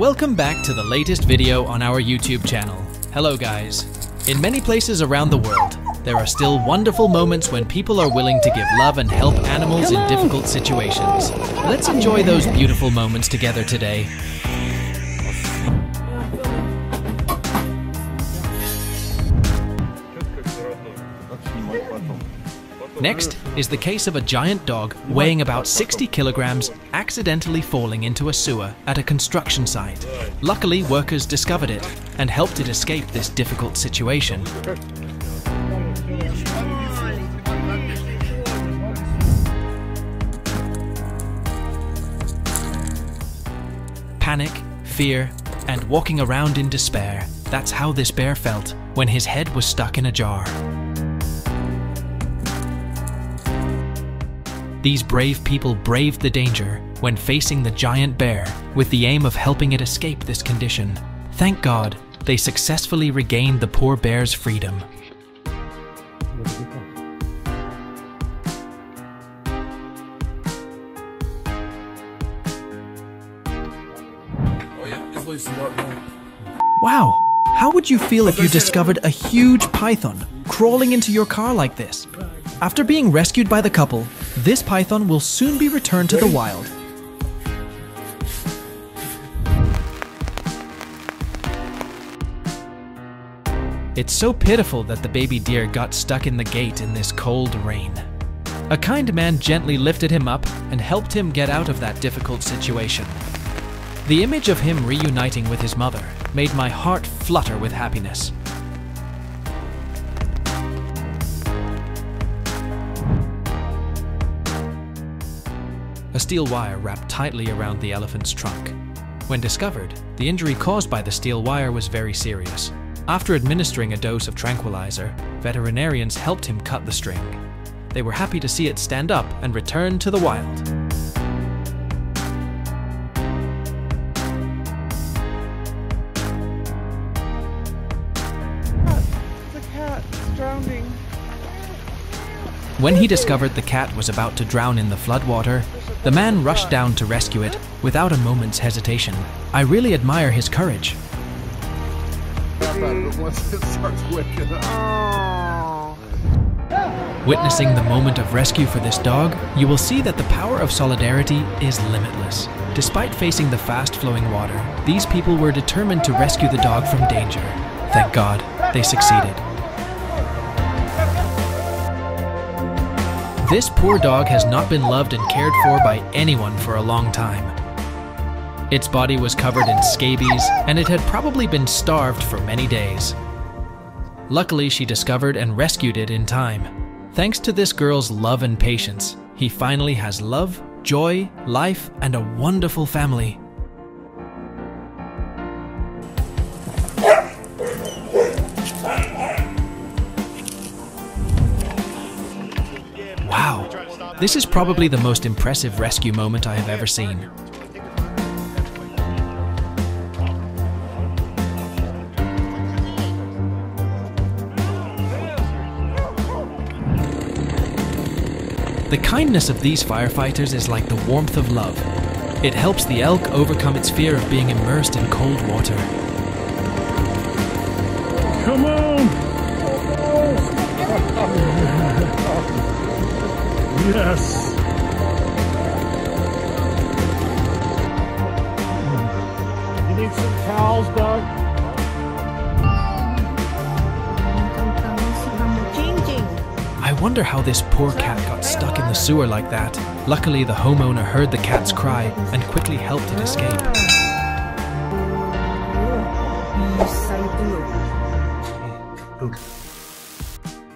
Welcome back to the latest video on our YouTube channel. Hello guys. In many places around the world, there are still wonderful moments when people are willing to give love and help animals in difficult situations. Let's enjoy those beautiful moments together today. Next is the case of a giant dog weighing about 60 kilograms accidentally falling into a sewer at a construction site. Luckily, workers discovered it and helped it escape this difficult situation. Panic, fear, and walking around in despair. That's how this bear felt when his head was stuck in a jar. These brave people braved the danger when facing the giant bear with the aim of helping it escape this condition. Thank God, they successfully regained the poor bear's freedom. Wow, how would you feel if you discovered a huge python crawling into your car like this? After being rescued by the couple, this python will soon be returned to the wild. It's so pitiful that the baby deer got stuck in the gate in this cold rain. A kind man gently lifted him up and helped him get out of that difficult situation. The image of him reuniting with his mother made my heart flutter with happiness. A steel wire wrapped tightly around the elephant's trunk. When discovered, the injury caused by the steel wire was very serious. After administering a dose of tranquilizer, veterinarians helped him cut the string. They were happy to see it stand up and return to the wild. The cat is drowning. When he discovered the cat was about to drown in the floodwater, the man rushed down to rescue it without a moment's hesitation. I really admire his courage. Witnessing the moment of rescue for this dog, you will see that the power of solidarity is limitless. Despite facing the fast flowing water, these people were determined to rescue the dog from danger. Thank God, they succeeded. This poor dog has not been loved and cared for by anyone for a long time. Its body was covered in scabies, and it had probably been starved for many days. Luckily, she discovered and rescued it in time. Thanks to this girl's love and patience, he finally has love, joy, life, and a wonderful family. This is probably the most impressive rescue moment I have ever seen. The kindness of these firefighters is like the warmth of love. It helps the elk overcome its fear of being immersed in cold water. Come on! Yes! You need some towels, Doug? I wonder how this poor cat got stuck in the sewer like that. Luckily, the homeowner heard the cat's cry and quickly helped it escape.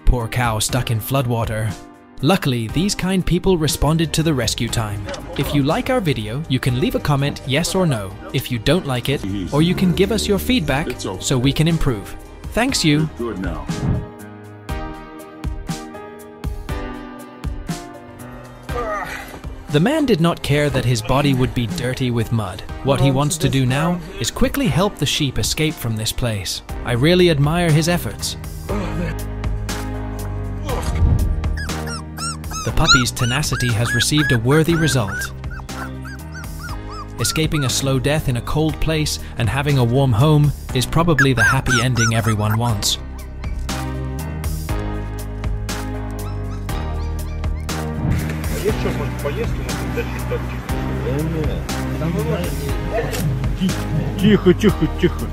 Poor cow stuck in floodwater. Luckily, these kind people responded to the rescue time. If you like our video, you can leave a comment yes or no. If you don't like it, or you can give us your feedback so we can improve. Thanks you. Good now. The man did not care that his body would be dirty with mud. What he wants to do now is quickly help the sheep escape from this place. I really admire his efforts. The puppy's tenacity has received a worthy result. escaping a slow death in a cold place and having a warm home is probably the happy ending everyone wants. Есть что, может, поездки на дальше так Тихо, тихо, тихо.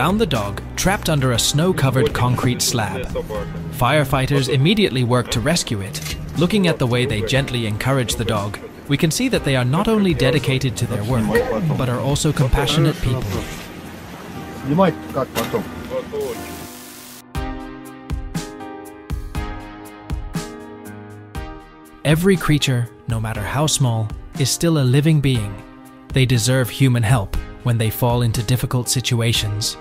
found the dog trapped under a snow covered concrete slab. Firefighters immediately worked to rescue it. Looking at the way they gently encourage the dog, we can see that they are not only dedicated to their work, but are also compassionate people. Every creature, no matter how small, is still a living being. They deserve human help when they fall into difficult situations.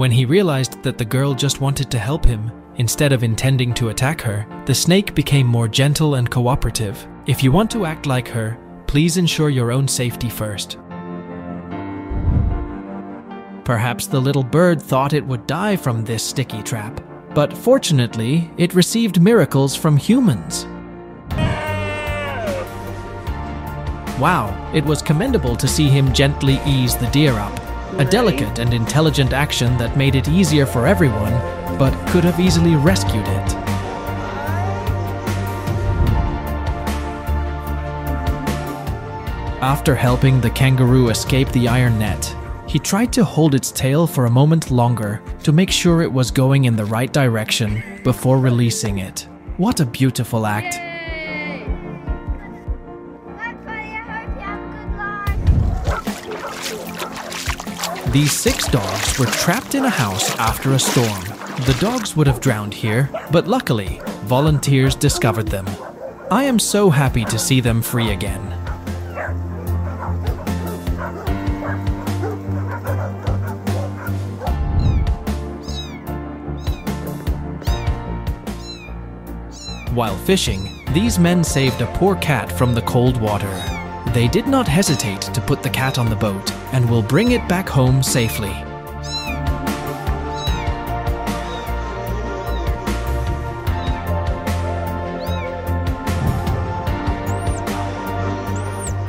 When he realized that the girl just wanted to help him, instead of intending to attack her, the snake became more gentle and cooperative. If you want to act like her, please ensure your own safety first. Perhaps the little bird thought it would die from this sticky trap, but fortunately, it received miracles from humans. Wow, it was commendable to see him gently ease the deer up. A delicate and intelligent action that made it easier for everyone, but could have easily rescued it. After helping the kangaroo escape the iron net, he tried to hold its tail for a moment longer to make sure it was going in the right direction before releasing it. What a beautiful act. These six dogs were trapped in a house after a storm. The dogs would have drowned here, but luckily, volunteers discovered them. I am so happy to see them free again. While fishing, these men saved a poor cat from the cold water. They did not hesitate to put the cat on the boat and will bring it back home safely.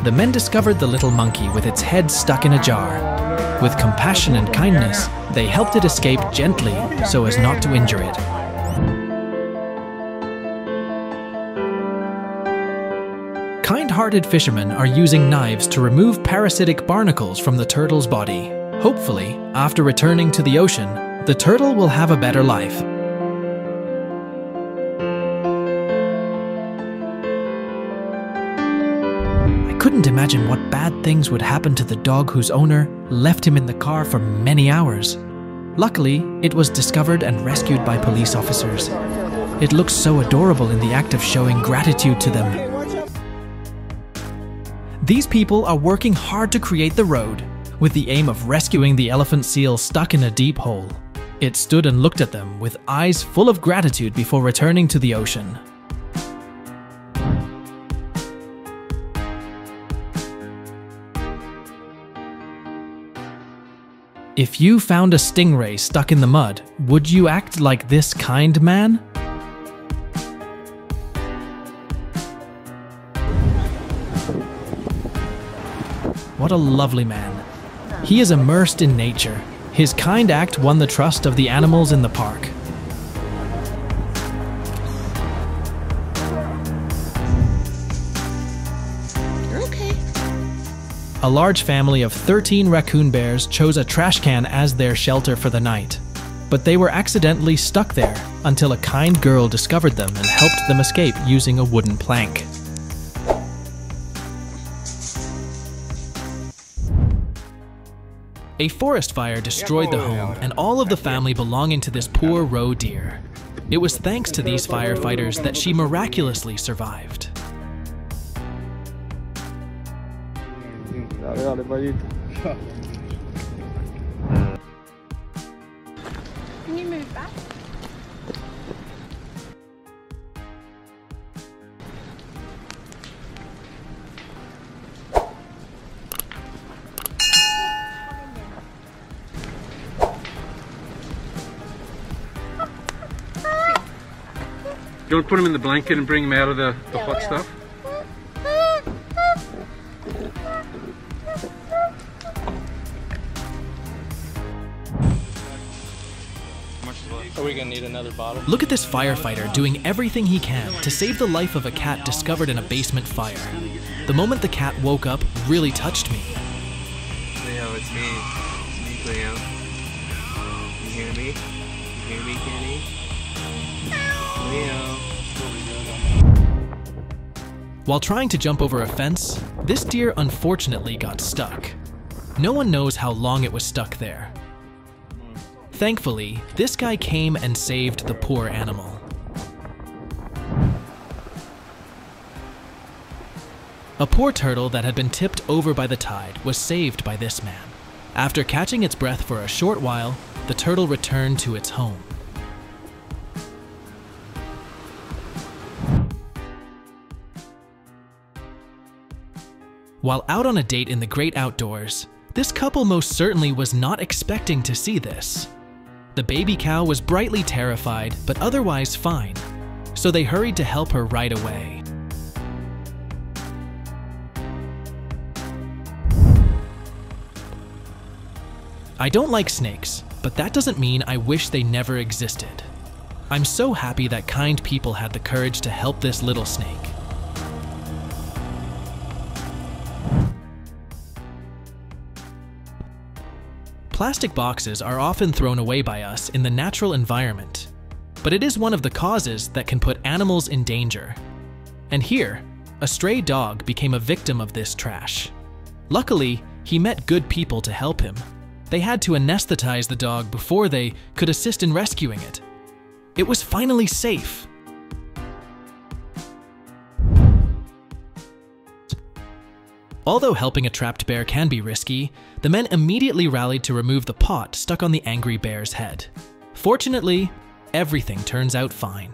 The men discovered the little monkey with its head stuck in a jar. With compassion and kindness, they helped it escape gently so as not to injure it. Kind-hearted fishermen are using knives to remove parasitic barnacles from the turtle's body. Hopefully, after returning to the ocean, the turtle will have a better life. I couldn't imagine what bad things would happen to the dog whose owner left him in the car for many hours. Luckily, it was discovered and rescued by police officers. It looks so adorable in the act of showing gratitude to them. These people are working hard to create the road, with the aim of rescuing the elephant seal stuck in a deep hole. It stood and looked at them with eyes full of gratitude before returning to the ocean. If you found a stingray stuck in the mud, would you act like this kind man? What a lovely man. He is immersed in nature. His kind act won the trust of the animals in the park. Okay. A large family of 13 raccoon bears chose a trash can as their shelter for the night. But they were accidentally stuck there until a kind girl discovered them and helped them escape using a wooden plank. A forest fire destroyed the home and all of the family belonging to this poor roe deer. It was thanks to these firefighters that she miraculously survived. Dale, dale, pollito. Can you move back? You want to put him in the blanket and bring him out of the, the hot stuff? Are we gonna need another bottle? Look at this firefighter doing everything he can to save the life of a cat discovered in a basement fire. The moment the cat woke up really touched me. Leo, it's me. It's me, Leo. You hear me? You hear me, Kenny? While trying to jump over a fence, this deer unfortunately got stuck. No one knows how long it was stuck there. Thankfully, this guy came and saved the poor animal. A poor turtle that had been tipped over by the tide was saved by this man. After catching its breath for a short while, the turtle returned to its home. While out on a date in the great outdoors, this couple most certainly was not expecting to see this. The baby cow was brightly terrified, but otherwise fine, so they hurried to help her right away. I don't like snakes, but that doesn't mean I wish they never existed. I'm so happy that kind people had the courage to help this little snake. Plastic boxes are often thrown away by us in the natural environment, but it is one of the causes that can put animals in danger. And here, a stray dog became a victim of this trash. Luckily, he met good people to help him. They had to anesthetize the dog before they could assist in rescuing it. It was finally safe. Although helping a trapped bear can be risky, the men immediately rallied to remove the pot stuck on the angry bear's head. Fortunately, everything turns out fine.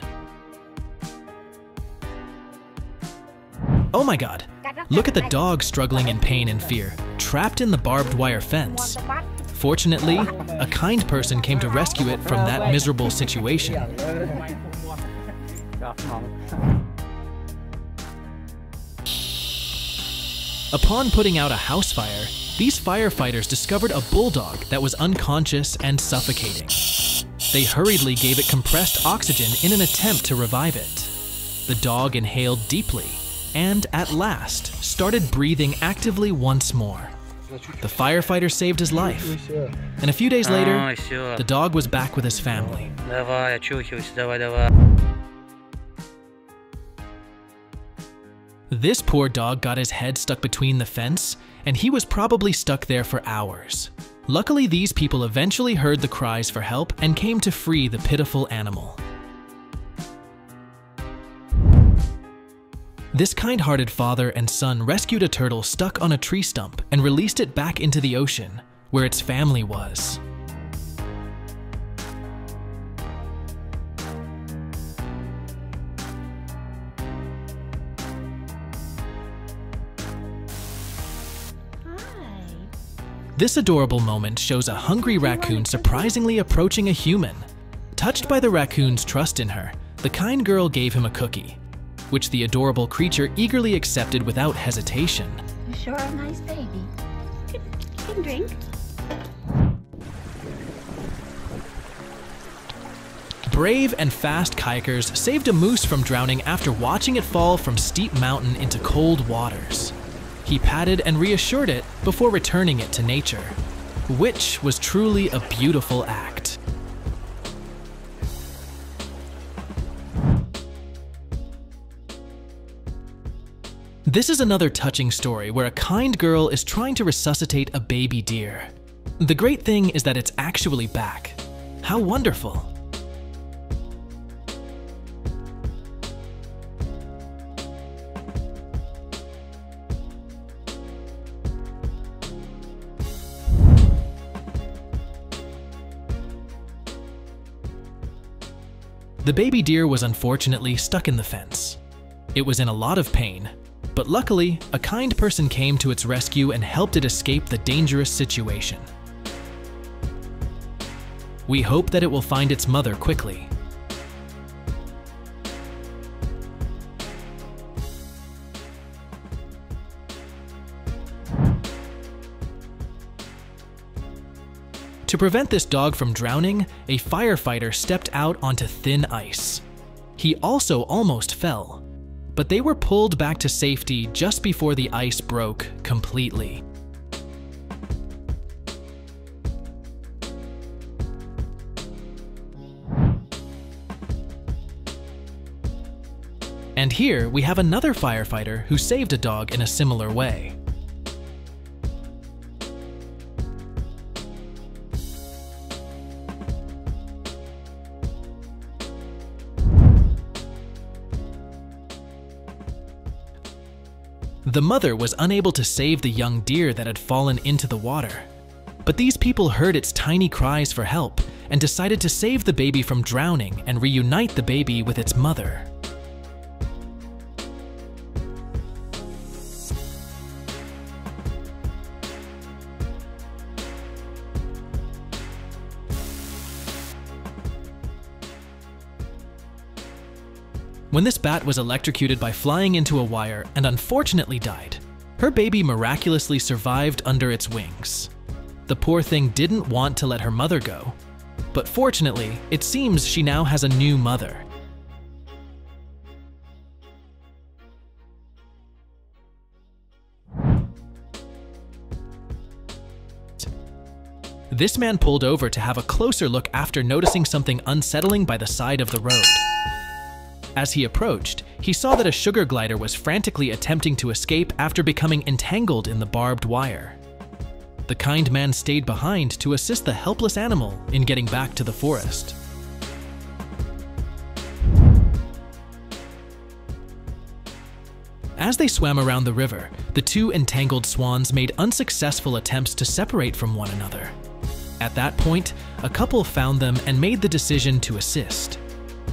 Oh my god, look at the dog struggling in pain and fear, trapped in the barbed wire fence. Fortunately, a kind person came to rescue it from that miserable situation. Upon putting out a house fire, these firefighters discovered a bulldog that was unconscious and suffocating. They hurriedly gave it compressed oxygen in an attempt to revive it. The dog inhaled deeply and, at last, started breathing actively once more. The firefighter saved his life. And a few days later, the dog was back with his family. This poor dog got his head stuck between the fence, and he was probably stuck there for hours. Luckily, these people eventually heard the cries for help and came to free the pitiful animal. This kind hearted father and son rescued a turtle stuck on a tree stump and released it back into the ocean, where its family was. This adorable moment shows a hungry raccoon surprisingly approaching a human. Touched by the raccoon's trust in her, the kind girl gave him a cookie, which the adorable creature eagerly accepted without hesitation. You sure are a nice baby. You can drink. Brave and fast kayakers saved a moose from drowning after watching it fall from steep mountain into cold waters. He patted and reassured it before returning it to nature, which was truly a beautiful act. This is another touching story where a kind girl is trying to resuscitate a baby deer. The great thing is that it's actually back. How wonderful! The baby deer was unfortunately stuck in the fence. It was in a lot of pain, but luckily, a kind person came to its rescue and helped it escape the dangerous situation. We hope that it will find its mother quickly. To prevent this dog from drowning, a firefighter stepped out onto thin ice. He also almost fell, but they were pulled back to safety just before the ice broke completely. And here we have another firefighter who saved a dog in a similar way. The mother was unable to save the young deer that had fallen into the water. But these people heard its tiny cries for help and decided to save the baby from drowning and reunite the baby with its mother. When this bat was electrocuted by flying into a wire and unfortunately died, her baby miraculously survived under its wings. The poor thing didn't want to let her mother go, but fortunately, it seems she now has a new mother. This man pulled over to have a closer look after noticing something unsettling by the side of the road. As he approached, he saw that a sugar glider was frantically attempting to escape after becoming entangled in the barbed wire. The kind man stayed behind to assist the helpless animal in getting back to the forest. As they swam around the river, the two entangled swans made unsuccessful attempts to separate from one another. At that point, a couple found them and made the decision to assist.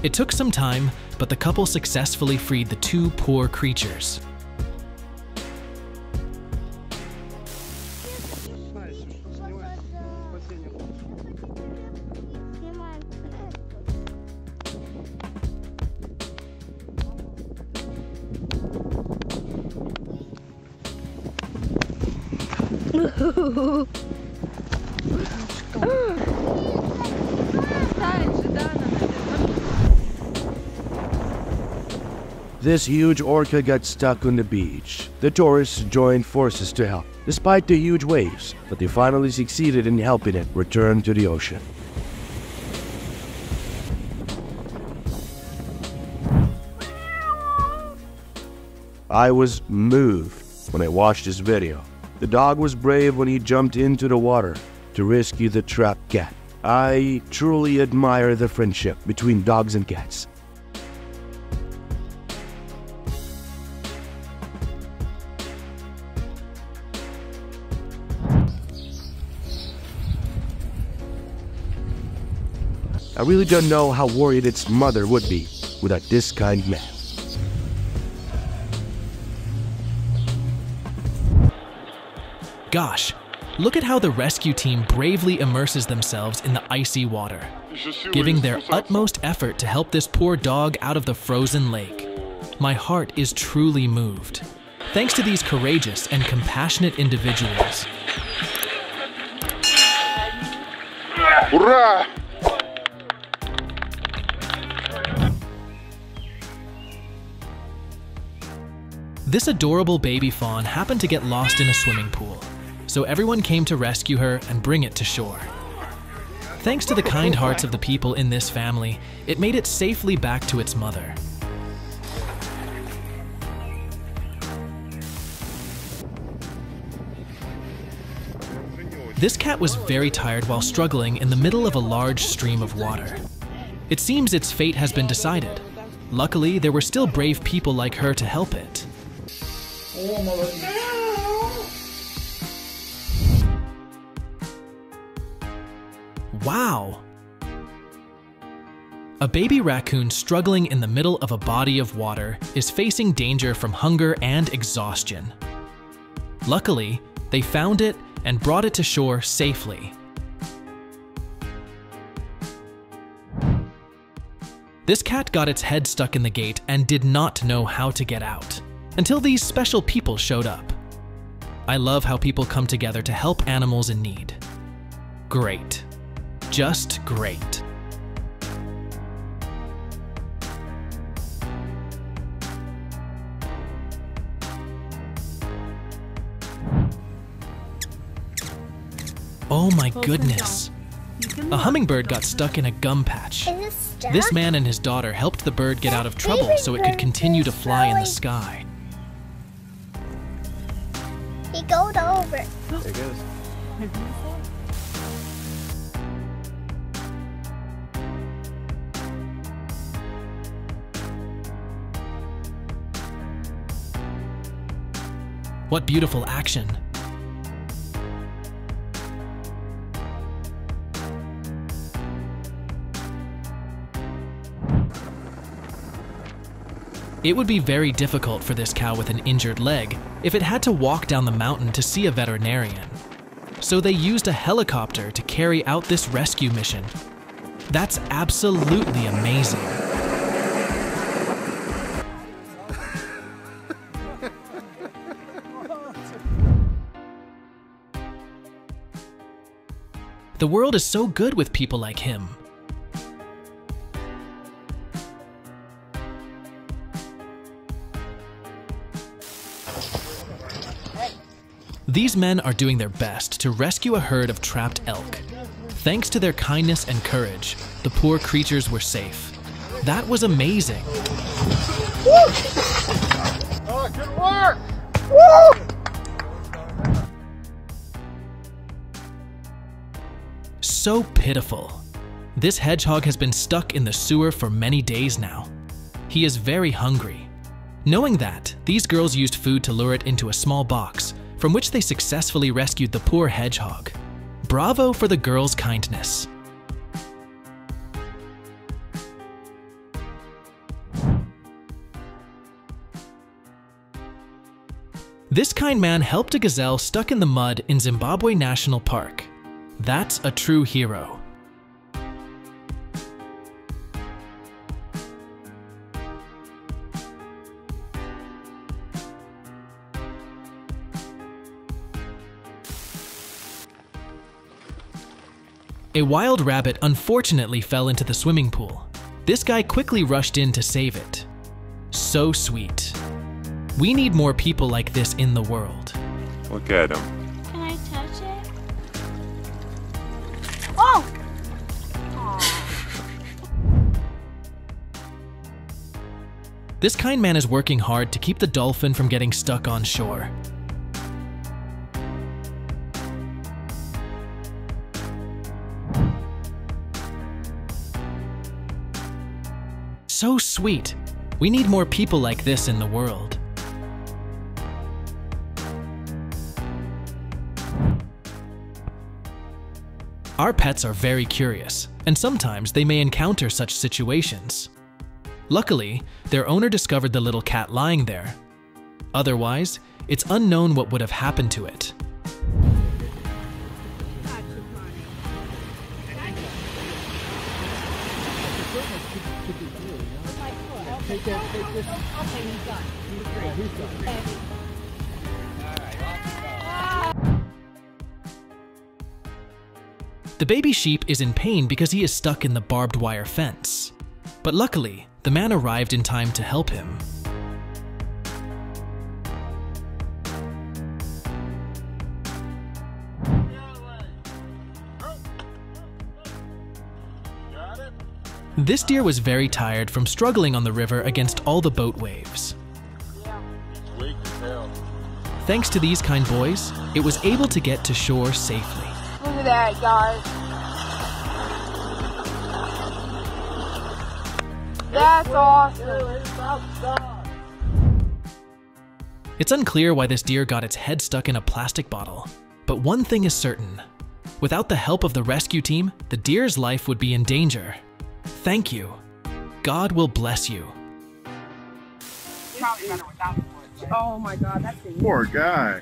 It took some time, but the couple successfully freed the two poor creatures. This huge orca got stuck on the beach. The tourists joined forces to help, despite the huge waves, but they finally succeeded in helping it return to the ocean. I was moved when I watched this video. The dog was brave when he jumped into the water to rescue the trapped cat. I truly admire the friendship between dogs and cats. I really don't know how worried its mother would be without this kind man. Gosh, look at how the rescue team bravely immerses themselves in the icy water, giving their utmost effort to help this poor dog out of the frozen lake. My heart is truly moved. Thanks to these courageous and compassionate individuals. Hurrah! This adorable baby fawn happened to get lost in a swimming pool, so everyone came to rescue her and bring it to shore. Thanks to the kind hearts of the people in this family, it made it safely back to its mother. This cat was very tired while struggling in the middle of a large stream of water. It seems its fate has been decided. Luckily, there were still brave people like her to help it. Wow! A baby raccoon struggling in the middle of a body of water is facing danger from hunger and exhaustion. Luckily, they found it and brought it to shore safely. This cat got its head stuck in the gate and did not know how to get out until these special people showed up. I love how people come together to help animals in need. Great. just great. Oh my goodness. A hummingbird got stuck in a gum patch. Is it stuck? This man and his daughter helped the bird get out of trouble so it could continue to fly in the sky. There it goes. What beautiful action. It would be very difficult for this cow with an injured leg if it had to walk down the mountain to see a veterinarian. So they used a helicopter to carry out this rescue mission. That's absolutely amazing. The world is so good with people like him. These men are doing their best to rescue a herd of trapped elk. Thanks to their kindness and courage, the poor creatures were safe. That was amazing. Oh, good work! So pitiful. This hedgehog has been stuck in the sewer for many days now. He is very hungry. Knowing that, these girls used food to lure it into a small box, from which they successfully rescued the poor hedgehog. Bravo for the girls' kindness. This kind man helped a gazelle stuck in the mud in Zimbabwe National Park. That's a true hero. A wild rabbit unfortunately fell into the swimming pool. This guy quickly rushed in to save it. So sweet. We need more people like this in the world. Look at him. Can I touch it? Oh! This kind man is working hard to keep the dolphin from getting stuck on shore. Sweet. We need more people like this in the world. Our pets are very curious, and sometimes they may encounter such situations. Luckily, their owner discovered the little cat lying there. Otherwise, it's unknown what would have happened to it. The baby sheep is in pain because he is stuck in the barbed wire fence. But luckily, the man arrived in time to help him. This deer was very tired from struggling on the river against all the boat waves. Thanks to these kind boys, it was able to get to shore safely. Look at that, guys. That's awesome. It's unclear why this deer got its head stuck in a plastic bottle, but one thing is certain. Without the help of the rescue team, the deer's life would be in danger. Thank you. God will bless you. Oh my god, that's Poor guy.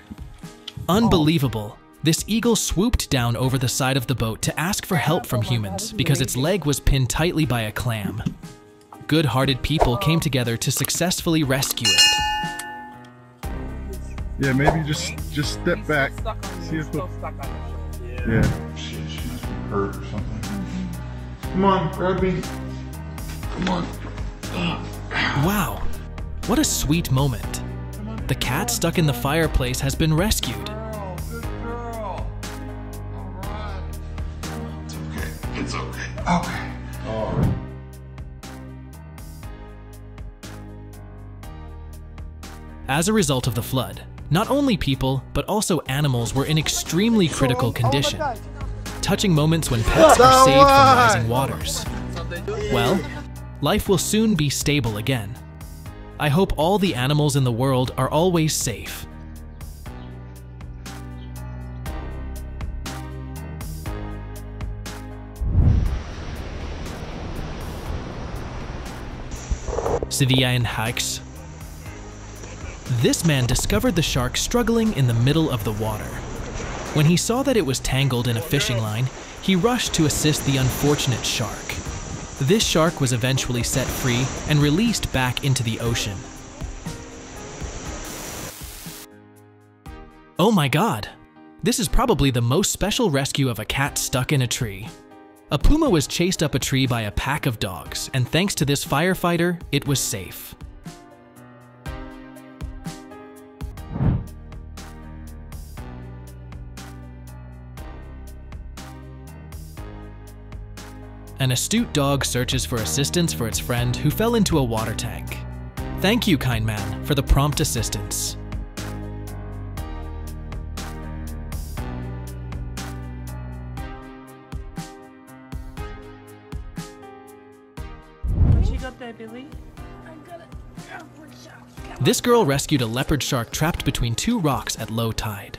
Unbelievable. This eagle swooped down over the side of the boat to ask for help from humans because its leg was pinned tightly by a clam. Good hearted people came together to successfully rescue it. Yeah, maybe just just step back. See if the, stuck yeah. She's hurt or something. Come on, grab me. Come on. Wow, what a sweet moment. The cat stuck in the fireplace has been rescued. Good girl. All right. It's okay. It's okay. Okay. As a result of the flood, not only people, but also animals were in extremely critical condition. Touching moments when pets are saved from rising waters. Well, life will soon be stable again. I hope all the animals in the world are always safe. Sivian Hikes. This man discovered the shark struggling in the middle of the water. When he saw that it was tangled in a fishing line, he rushed to assist the unfortunate shark. This shark was eventually set free and released back into the ocean. Oh my god! This is probably the most special rescue of a cat stuck in a tree. A puma was chased up a tree by a pack of dogs, and thanks to this firefighter, it was safe. An astute dog searches for assistance for its friend who fell into a water tank. Thank you, kind man, for the prompt assistance. What you got there, Billy? This girl rescued a leopard shark trapped between two rocks at low tide.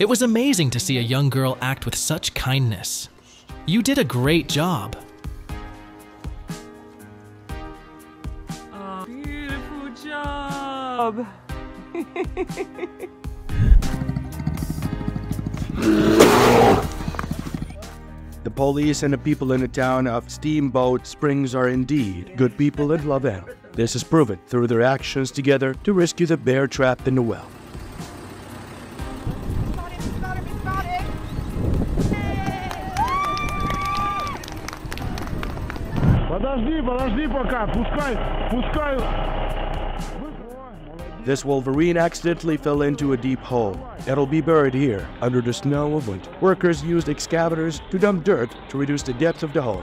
It was amazing to see a young girl act with such kindness. You did a great job. police and the people in the town of Steamboat Springs are indeed good people and love animals. This is proven through their actions together to rescue the bear trapped in the well. Got it, got it, got it. Подожди, подожди пока, пускай, пускай. this Wolverine accidentally fell into a deep hole. It'll be buried here, under the snow of winter. Workers used excavators to dump dirt to reduce the depth of the hole.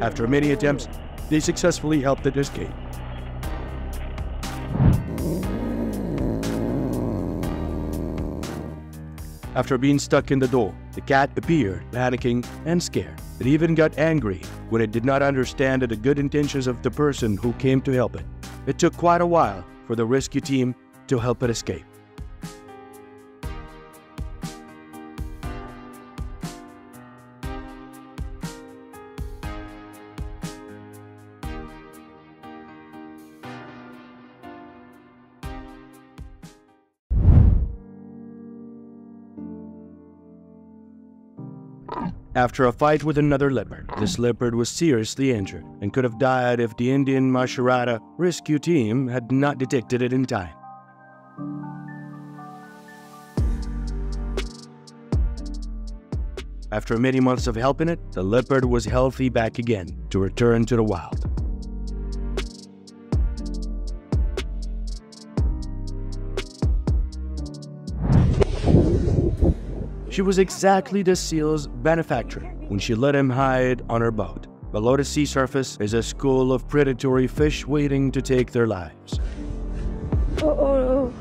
After many attempts, they successfully helped it escape. After being stuck in the door, the cat appeared, panicking and scared. It even got angry when it did not understand the good intentions of the person who came to help it. It took quite a while for the rescue team to help it escape. After a fight with another leopard, this leopard was seriously injured and could have died if the Indian Maharashtra rescue team had not detected it in time. After many months of helping it, the leopard was healthy back again to return to the wild. She was exactly the seal's benefactor when she let him hide on her boat. Below the sea surface is a school of predatory fish waiting to take their lives. Oh, oh,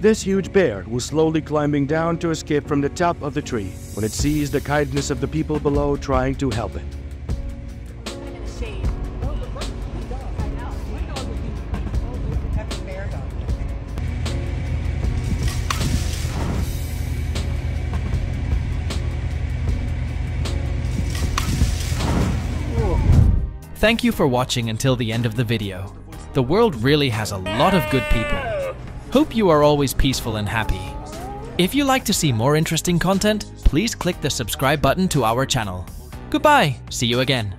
This huge bear was slowly climbing down to escape from the top of the tree when it sees the kindness of the people below trying to help it. Thank you for watching until the end of the video. The world really has a lot of good people. Hope you are always peaceful and happy. If you like to see more interesting content, please click the subscribe button to our channel. Goodbye, see you again.